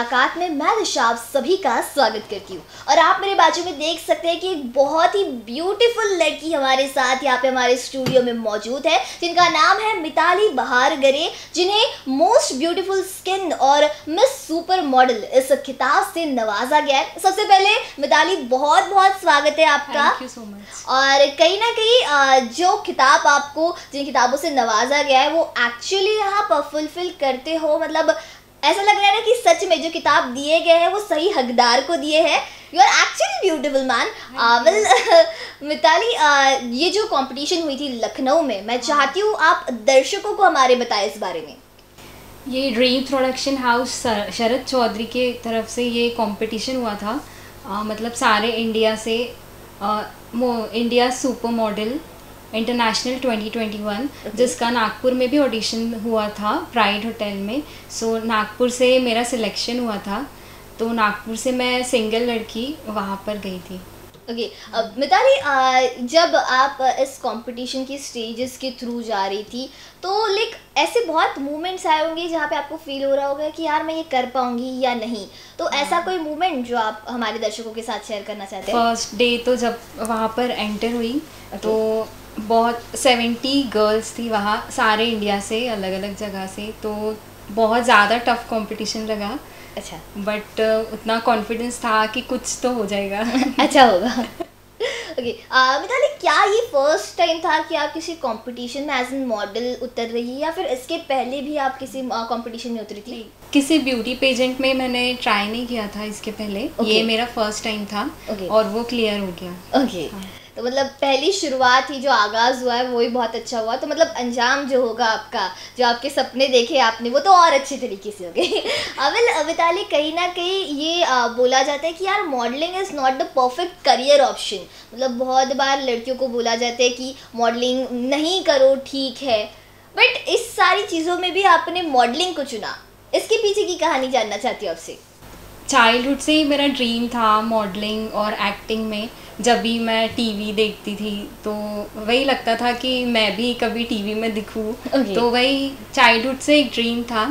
मुलाकात में मैं दिशा आप सभी का स्वागत करती हूँ। और आप मेरे बाजू में देख सकते हैं कि एक बहुत ही ब्यूटीफुल लड़की हमारे साथ यहाँ पे हमारे स्टूडियो में मौजूद है जिनका नाम है मिताली बहार गरे जिन्हें मोस्ट ब्यूटीफुल स्किन और मिस सुपर मॉडल इस खिताब से नवाजा गया है। सबसे पहले मिताली बहुत बहुत स्वागत है आपका। मच और कहीं ना कहीं जो किताब आपको जिन किताबों से नवाजा गया है वो एक्चुअली यहाँ पर फुलफिल करते हो मतलब ऐसा लग रहा है ना कि सच में जो किताब दिए गए हैं वो सही हकदार को दिए हैं। You are actually beautiful man well Mitali अ, ये जो कंपटीशन हुई थी लखनऊ में मैं चाहती हूँ आप दर्शकों को हमारे बताएँ इस बारे में। ये dream production house Sharad Chaudhary के तरफ़ से ये कंपटीशन हुआ था। अ, मतलब सारे इंडिया से मो- इंडिया सुपर मॉडल इंटरनेशनल 2021 जिसका नागपुर में भी ऑडिशन हुआ था प्राइड होटल में। सो so, नागपुर से मेरा सिलेक्शन हुआ था। तो नागपुर से मैं सिंगल लड़की वहाँ पर गई थी। ओके अब मिताली जब आप इस कंपटीशन की स्टेजेस के थ्रू जा रही थी तो लाइक ऐसे बहुत मोमेंट्स आए होंगे जहाँ पे आपको फील हो रहा होगा कि यार मैं ये कर पाऊँगी या नहीं। तो ऐसा कोई मोमेंट जो आप हमारे दर्शकों के साथ शेयर करना चाहते हैं? फ़र्स्ट डे तो जब वहाँ पर एंटर हुई तो बहुत सेवेंटी गर्ल्स थी वहाँ सारे इंडिया से अलग अलग जगह से तो बहुत ज़्यादा टफ कंपटीशन लगा अच्छा। बट uh, उतना कॉन्फिडेंस था कि कुछ तो हो जाएगा। अच्छा होगा। ओके मिताली क्या ये फ़र्स्ट टाइम था कि आप किसी कंपटीशन में एज एन मॉडल उतर रही या फिर इसके पहले भी आप किसी कंपटीशन uh, में उतरी थी? किसी ब्यूटी पेजेंट में मैंने ट्राई नहीं किया था इसके पहले। Okay. ये मेरा फ़र्स्ट टाइम था Okay. और वो क्लियर हो गया। ओके तो मतलब पहली शुरुआत ही जो आगाज़ हुआ है वो ही बहुत अच्छा हुआ। तो मतलब अंजाम जो होगा आपका जो आपके सपने देखे आपने वो तो और अच्छे तरीके से हो गए। अविल अविताली कहीं ना कहीं ये आ, बोला जाता है कि यार modelling is not the perfect career option मतलब बहुत बार लड़कियों को बोला जाता है कि मॉडलिंग नहीं करो ठीक है। बट इस सारी चीज़ों में भी आपने मॉडलिंग को चुना। इसके पीछे की कहानी जानना चाहती हूँ आपसे। चाइल्डहुड से ही मेरा ड्रीम था मॉडलिंग और एक्टिंग में। जब भी मैं टीवी देखती थी तो वही लगता था कि मैं भी कभी टीवी में दिखूँ। Okay. तो वही चाइल्डहुड से एक ड्रीम था।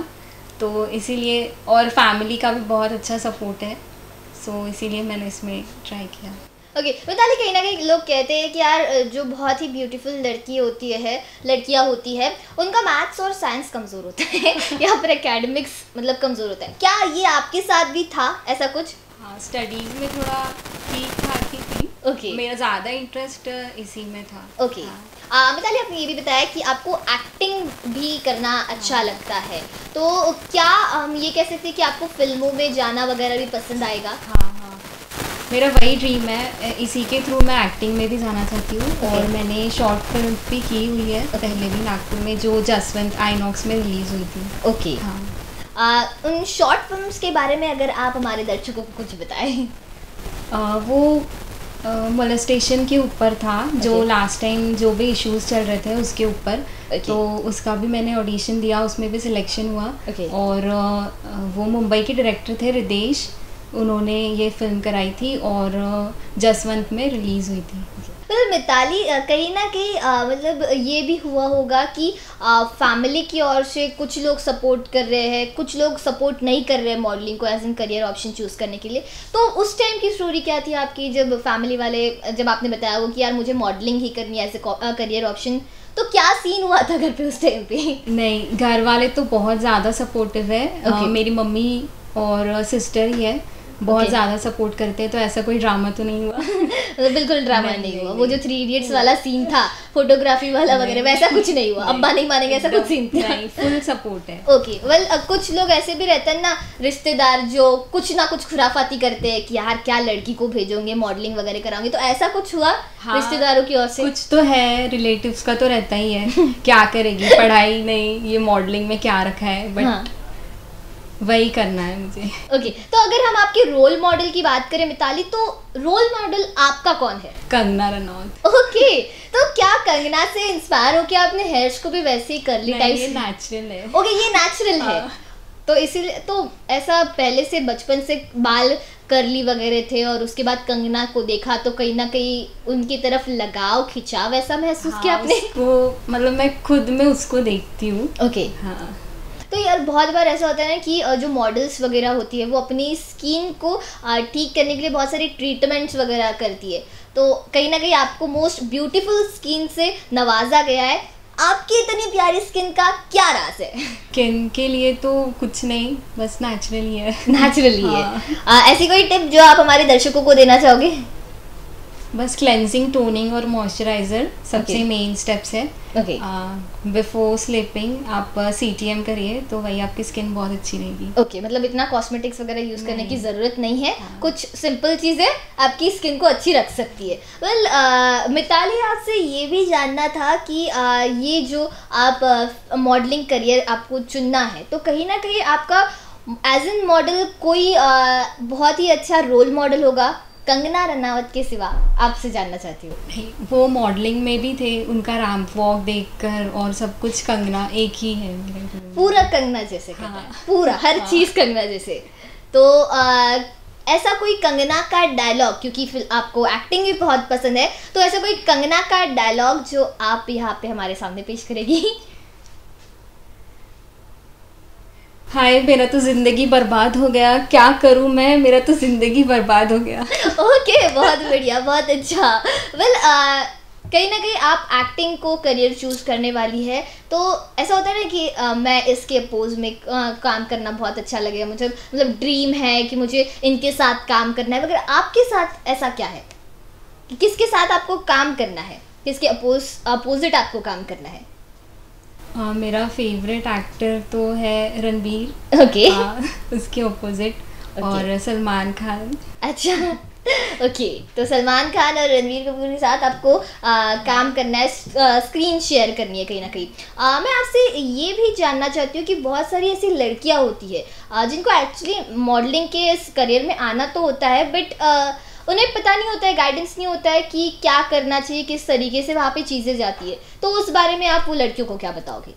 तो इसीलिए और फैमिली का भी बहुत अच्छा सपोर्ट है। सो so, इसीलिए मैंने इसमें ट्राई किया। ओके मिताली कहीं ना कहीं लोग कहते हैं कि यार जो बहुत ही ब्यूटीफुल लड़की होती है लड़कियाँ होती है उनका मैथ्स और साइंस कमज़ोर होता है। या फिर एकेडमिक्स मतलब कमज़ोर होता है। क्या ये आपके साथ भी था ऐसा कुछ? हाँ स्टडीज़ में थोड़ा ठीक ठाक ही थी। Okay Okay. मेरा ज़्यादा इंटरेस्ट इसी में था। Okay okay. हाँ। मिताली आपने ये भी बताया कि आपको एक्टिंग भी करना अच्छा लगता है। तो क्या हम ये कह सकते हैं कि आपको फ़िल्मों में जाना वगैरह भी पसंद आएगा? हाँ हाँ मेरा वही ड्रीम है इसी के थ्रू मैं एक्टिंग में भी जाना चाहती हूँ okay. और मैंने शॉर्ट फ़िल्म भी की हुई है पहले भी नागपुर में जो जसवंत आईनॉक्स में रिलीज़ हुई थी ओके okay. हाँ आ, उन शॉर्ट फिल्म्स के बारे में अगर आप हमारे दर्शकों को कुछ बताएँ वो मोलेस्टेशन के ऊपर था okay. जो लास्ट टाइम जो भी इश्यूज़ चल रहे थे उसके ऊपर Okay. तो उसका भी मैंने ऑडिशन दिया उसमें भी सिलेक्शन हुआ Okay. और आ, वो मुंबई के डायरेक्टर थे रिदेश उन्होंने ये फ़िल्म कराई थी और जसवंत में रिलीज़ हुई थी। मतलब मिताली कहीं ना कहीं मतलब ये भी हुआ होगा कि फैमिली की ओर से कुछ लोग सपोर्ट कर रहे हैं कुछ लोग सपोर्ट नहीं कर रहे हैं मॉडलिंग को as an career option choose करने के लिए। तो उस टाइम की स्टोरी क्या थी आपकी जब फैमिली वाले जब आपने बताया हो कि यार मुझे मॉडलिंग ही करनी है एज ए करियर ऑप्शन तो क्या सीन हुआ था घर पे उस टाइम पे? नहीं घर वाले तो बहुत ज़्यादा सपोर्टिव है। Okay. मेरी मम्मी और सिस्टर ही है। बहुत Okay. ज़्यादा सपोर्ट करते हैं तो ऐसा कोई ड्रामा तो नहीं हुआ। मतलब बिल्कुल ड्रामा नहीं, नहीं हुआ। वो जो थ्री इडियट्स वाला सीन था फोटोग्राफी वाला वगैरह वैसा कुछ नहीं हुआ। अब्बा नहीं मानेंगे ऐसा कुछ सीन था। फुल सपोर्ट है। ओके वेल कुछ लोग ऐसे भी रहते हैं ना रिश्तेदार जो कुछ ना कुछ खुराफाती करते हैं कि यार क्या लड़की को भेजोगे मॉडलिंग वगैरह कराओगे तो ऐसा कुछ हुआ हाँ, रिश्तेदारों की ओर से? कुछ तो है रिलेटिव्स का तो रहता ही है क्या करेगी? पढ़ाई नहीं ये मॉडलिंग में क्या रखा है? बट वही करना है मुझे। ओके okay, तो अगर हम आपके रोल मॉडल की बात करें मिताली तो रोल मॉडल आपका कौन है? कंगना रनौत। ओके okay, तो क्या कंगना से इंस्पायर होके आपने हेयर्स को भी वैसे ही करली नहीं, ये नेचुरल है। ओके okay, ये नेचुरल है। हाँ। तो इसीलिए तो ऐसा पहले से बचपन से बाल करली वगैरह थे और उसके बाद कंगना को देखा तो कहीं ना कहीं उनकी तरफ़ लगाव खिंचाव ऐसा महसूस किया हाँ, आपने? उसको मतलब मैं खुद में उसको देखती हूँ। Okay okay. हाँ। तो यार बहुत बार ऐसा होता है ना कि जो मॉडल्स वगैरह होती है वो अपनी स्किन को ठीक करने के लिए बहुत सारी ट्रीटमेंट्स वगैरह करती है। तो कहीं ना कहीं आपको मोस्ट ब्यूटीफुल स्किन से नवाजा गया है। आपकी इतनी प्यारी स्किन का क्या राज है? स्किन के लिए तो कुछ नहीं बस नेचुरली है। नेचुरली है। हाँ। अ, ऐसी कोई टिप जो आप हमारे दर्शकों को देना चाहोगे? बस क्लेंजिंग टोनिंग और मॉइस्चराइजर सबसे मेन स्टेप्स है। ओके बिफोर स्लीपिंग आप सी टी एम करिए तो वही आपकी स्किन बहुत अच्छी रहेगी। ओके okay, मतलब इतना कॉस्मेटिक्स वगैरह यूज़ करने की ज़रूरत नहीं है। हाँ। कुछ सिंपल चीज़ें आपकी स्किन को अच्छी रख सकती है। वेल well, मिताली आपसे ये भी जानना था कि uh, ये जो आप मॉडलिंग करियर आपको चुनना है तो कहीं ना कहीं आपका एज एन मॉडल कोई uh, बहुत ही अच्छा रोल मॉडल होगा। कंगना रनावत के सिवा आपसे जानना चाहती हूँ। नहीं, वो मॉडलिंग में भी थे उनका रैम्प वॉक देखकर और सब कुछ कंगना एक ही है। पूरा कंगना जैसे है। हाँ। पूरा हर हाँ। चीज़ कंगना जैसे। तो आ, ऐसा कोई कंगना का डायलॉग क्योंकि आपको एक्टिंग भी बहुत पसंद है तो ऐसा कोई कंगना का डायलॉग जो आप यहाँ पे हमारे सामने पेश करेगी? हाय मेरा तो ज़िंदगी बर्बाद हो गया। क्या करूँ मैं? मेरा तो ज़िंदगी बर्बाद हो गया। ओके okay, बहुत बढ़िया बहुत अच्छा। वेल कहीं ना कहीं आप एक्टिंग को करियर चूज़ करने वाली है। तो ऐसा होता है ना कि अ, मैं इसके अपोज में अ, काम करना बहुत अच्छा लगेगा मुझे। मतलब ड्रीम है कि मुझे इनके साथ काम करना है। मगर आपके साथ ऐसा क्या है? कि किसके साथ आपको काम करना है? किसके अपोज अपोजिट आपको काम करना है? मेरा फेवरेट एक्टर तो है रणबीर। ओके हाँ, उसके ऑपोजिट Okay. और सलमान खान। अच्छा ओके तो सलमान खान और रणवीर कपूर के साथ आपको आ, काम करना है स्क्रीन शेयर करनी है कहीं ना कहीं। आ, मैं आपसे ये भी जानना चाहती हूँ कि बहुत सारी ऐसी लड़कियाँ होती है आ, जिनको एक्चुअली मॉडलिंग के इस करियर में आना तो होता है बट उन्हें पता नहीं होता है गाइडेंस नहीं होता है कि क्या करना चाहिए, किस तरीके से वहाँ पे चीज़ें जाती है। तो उस बारे में आप वो लड़कियों को क्या बताओगे?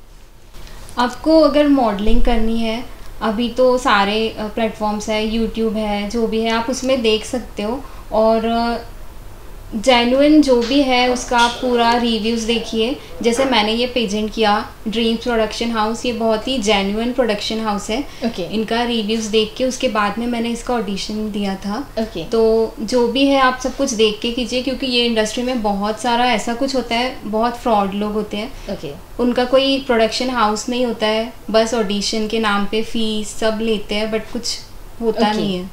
आपको अगर मॉडलिंग करनी है, अभी तो सारे प्लेटफॉर्म्स है यूट्यूब है, जो भी है, आप उसमें देख सकते हो। और जेन्युइन जो भी है उसका पूरा रिव्यूज़ देखिए। जैसे मैंने ये पेजेंट किया ड्रीम्स प्रोडक्शन हाउस ये बहुत ही जेन्युइन प्रोडक्शन हाउस है। ओके इनका रिव्यूज़ देख के उसके बाद में मैंने इसका ऑडिशन दिया था। ओके तो जो भी है आप सब कुछ देख के कीजिए क्योंकि ये इंडस्ट्री में बहुत सारा ऐसा कुछ होता है बहुत फ्रॉड लोग होते हैं। ओके उनका कोई प्रोडक्शन हाउस नहीं होता है बस ऑडिशन के नाम पे फ़ीस सब लेते हैं बट कुछ होता Okay. नहीं है।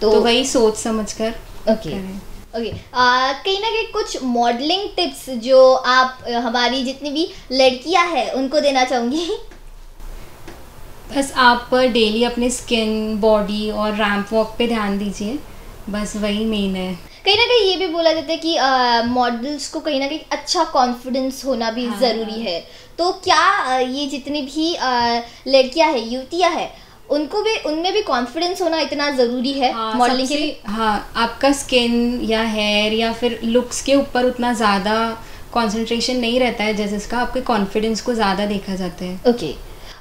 तो, तो वही सोच समझ कर ओके करें। ओके कहीं ना कहीं कुछ मॉडलिंग टिप्स जो आप हमारी जितनी भी लड़कियाँ हैं उनको देना चाहूँगी। बस आप डेली अपने स्किन बॉडी और रैम्प वॉक पे ध्यान दीजिए। बस वही मेन है। कहीं ना कहीं ये भी बोला जाता है कि मॉडल्स को कहीं ना कहीं अच्छा कॉन्फिडेंस होना भी हाँ। ज़रूरी है। तो क्या ये जितनी भी लड़कियाँ हैं युवतियाँ हैं उनको भी उनमें भी कॉन्फिडेंस होना इतना ज़रूरी है हाँ, मॉडलिंग के लिए? हाँ आपका स्किन या हेयर या फिर लुक्स के ऊपर उतना ज़्यादा कॉन्सेंट्रेशन नहीं रहता है जैसे इसका आपके कॉन्फिडेंस को ज़्यादा देखा जाता है। ओके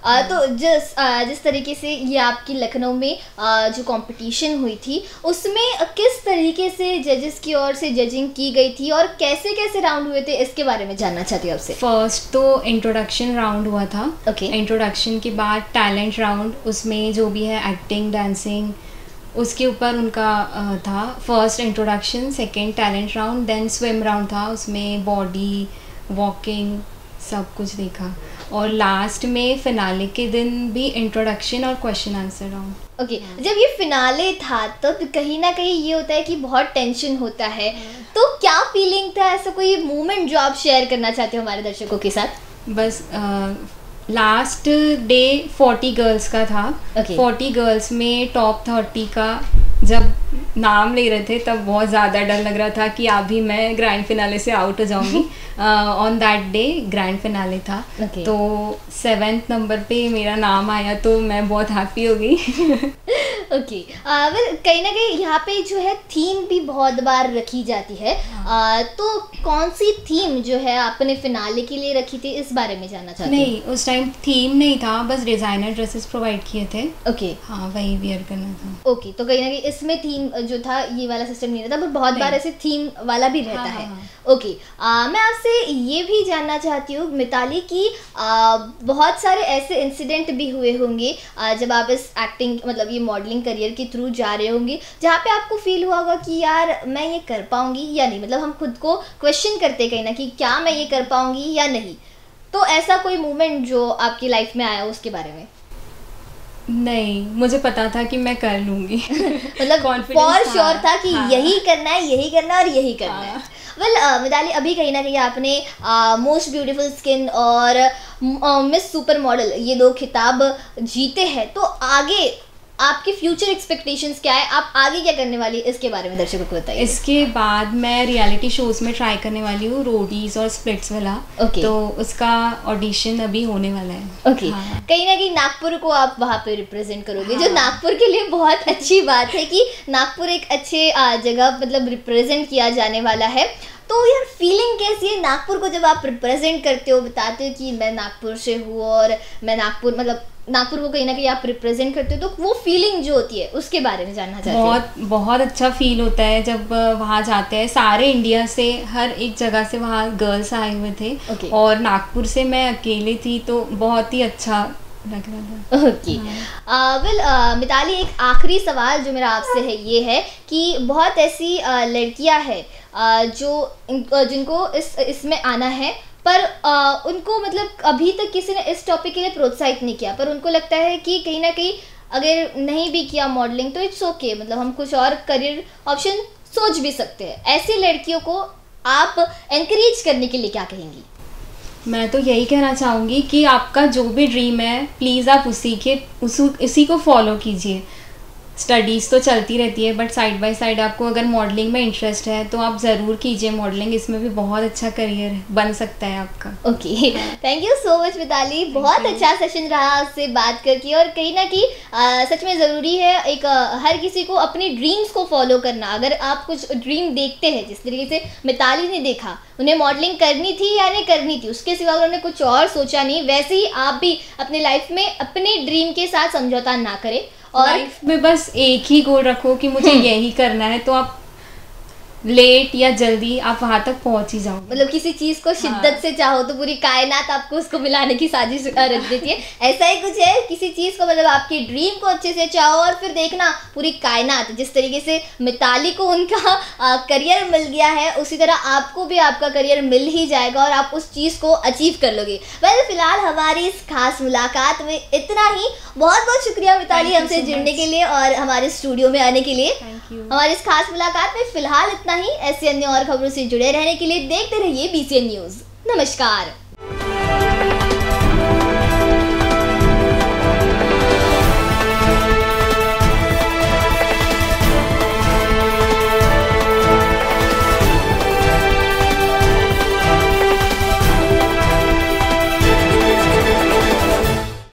अ, तो जिस अ, जिस तरीके से ये आपकी लखनऊ में अ, जो कंपटीशन हुई थी उसमें किस तरीके से जजेस की ओर से जजिंग की गई थी और कैसे कैसे राउंड हुए थे इसके बारे में जानना चाहती हूँ आपसे। फ़र्स्ट तो इंट्रोडक्शन राउंड हुआ था। Okay Okay. इंट्रोडक्शन के बाद टैलेंट राउंड उसमें जो भी है एक्टिंग डांसिंग उसके ऊपर उनका था। First introduction second talent round then swim round था। उसमें बॉडी वॉकिंग सब कुछ देखा। और लास्ट में फिनाले के दिन भी इंट्रोडक्शन और क्वेश्चन आंसर राउंड ओके जब ये फिनाले था तो कहीं ना कहीं ये होता है कि बहुत टेंशन होता है। तो क्या फीलिंग था? ऐसा कोई मोमेंट जो आप शेयर करना चाहते हो हमारे दर्शकों के साथ? बस लास्ट डे फोर्टी गर्ल्स का था। Okay. फोर्टी गर्ल्स में टॉप थर्टी का जब नाम ले रहे थे तब बहुत ज़्यादा डर लग रहा था कि अभी मैं ग्रैंड फिनाले से आउट हो जाऊँगी। On that day grand finale था। Okay. तो सेवेंथ नंबर पे मेरा नाम आया तो मैं बहुत हैप्पी हो गई। ओके वेल कहीं ना कहीं यहाँ पे जो है थीम भी बहुत बार रखी जाती है। आ, तो कौन सी थीम जो है आपने फिनाले के लिए रखी थी इस बारे में जानना चाहती नहीं उस टाइम थीम नहीं था बस डिज़ाइनर ड्रेसेस प्रोवाइड किए थे। Okay okay. हाँ वही वियर करना था। ओके okay, तो कहीं ना कहीं इसमें थीम जो था ये वाला सिस्टम नहीं रहता बट बहुत बार ऐसे थीम वाला भी रहता हाँ, है। हाँ, ओके आ, मैं आपसे ये भी जानना चाहती हूँ मिताली की आ, बहुत सारे ऐसे इंसिडेंट भी हुए होंगे आ, जब आप इस एक्टिंग मतलब ये मॉडलिंग करियर के थ्रू जा रहे होंगे जहाँ पे आपको फील हुआ होगा कि यार मैं ये कर पाऊँगी या नहीं मतलब हम खुद को क्वेश्चन करते कहीं ना कि क्या मैं ये कर पाऊँगी या नहीं तो ऐसा कोई मोमेंट जो आपकी लाइफ में आया उसके बारे में नहीं मुझे पता था कि मैं कर लूँगी मतलब फॉर श्योर था कि हाँ। यही करना है यही करना है और यही करना हाँ। है हाँ। वेल मिताली अभी कहीं ना कहीं आपने मोस्ट ब्यूटीफुल स्किन और मिस सुपर मॉडल ये दो खिताब जीते हैं तो आगे आपकी फ्यूचर एक्सपेक्टेशंस क्या है आप आगे क्या करने वाली है इसके बारे में दर्शकों को बताइए इसके बाद मैं रियलिटी शोज़ में ट्राई करने वाली हूँ रोडीज और स्प्लिट्स वाला Okay. तो उसका ऑडिशन अभी होने वाला है ओके हाँ। कहीं ना कहीं नागपुर को आप वहाँ पे रिप्रेजेंट करोगे हाँ। जो। नागपुर के लिए बहुत अच्छी बात है कि नागपुर एक अच्छे जगह मतलब रिप्रेजेंट किया जाने वाला है तो यार फीलिंग कैसी है? नागपुर को जब आप रिप्रेजेंट करते हो बताते हो कि मैं नागपुर से हूँ और मैं नागपुर मतलब नागपुर को कहीं ना कहीं आप रिप्रेजेंट करते हो तो वो फीलिंग जो होती है उसके बारे में जानना चाहती हूँ। बहुत बहुत अच्छा फील होता है जब वहाँ जाते हैं। सारे इंडिया से हर एक जगह से वहाँ गर्ल्स आए हुए थे। Okay. और नागपुर से मैं अकेले थी तो बहुत ही अच्छा लग। रहा था ओके वेल मिताली एक आखिरी सवाल जो मेरा आपसे है ये है कि बहुत ऐसी uh, लड़कियाँ हैं जो जिनको इस इसमें आना है पर uh, उनको मतलब अभी तक किसी ने इस टॉपिक के लिए प्रोत्साहित नहीं किया पर उनको लगता है कि कहीं ना कहीं अगर नहीं भी किया मॉडलिंग तो इट्स ओके मतलब हम कुछ और करियर ऑप्शन सोच भी सकते हैं। ऐसी लड़कियों को आप एनकरेज करने के लिए क्या कहेंगी? मैं तो यही कहना चाहूँगी कि आपका जो भी ड्रीम है प्लीज़ आप उसी के उसी उसी को फॉलो कीजिए। स्टडीज़ तो चलती रहती है बट साइड बाय साइड आपको अगर मॉडलिंग में इंटरेस्ट है तो आप ज़रूर कीजिए मॉडलिंग इसमें भी बहुत अच्छा करियर बन सकता है आपका। Okay thank you so much Mitali बहुत अच्छा सेशन रहा आपसे बात करके और कहीं ना कहीं सच में ज़रूरी है एक अ, हर किसी को अपने ड्रीम्स को फॉलो करना। अगर आप कुछ ड्रीम देखते हैं जिस तरीके से मिताली ने देखा उन्हें मॉडलिंग करनी थी या नहीं करनी थी उसके सिवा उन्होंने कुछ और सोचा नहीं वैसे ही आप भी अपने लाइफ में अपने ड्रीम के साथ समझौता ना करें। और लाइफ में बस एक ही गोल रखो कि मुझे यही करना है तो आप लेट या जल्दी आप वहाँ तक पहुँच ही जाओ मतलब किसी चीज़ को शिद्दत हाँ। से चाहो तो पूरी कायनात आपको उसको मिलाने की साजिश रच देती है। ऐसा ही कुछ है किसी चीज़ को मतलब आपकी ड्रीम को अच्छे से चाहो और फिर देखना पूरी कायनात जिस तरीके से मिताली को उनका आ, करियर मिल गया है उसी तरह आपको भी आपका करियर मिल ही जाएगा और आप उस चीज़ को अचीव कर लोगे। वेल फ़िलहाल हमारी इस खास मुलाकात में इतना ही। बहुत बहुत शुक्रिया मिताली हमसे जुड़ने के लिए और हमारे स्टूडियो में आने के लिए। हमारी इस खास मुलाकात में फ़िलहाल इतना ही। ऐसी अन्य और खबरों से जुड़े रहने के लिए देखते रहिए बीसीएन न्यूज़ नमस्कार।